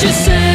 just say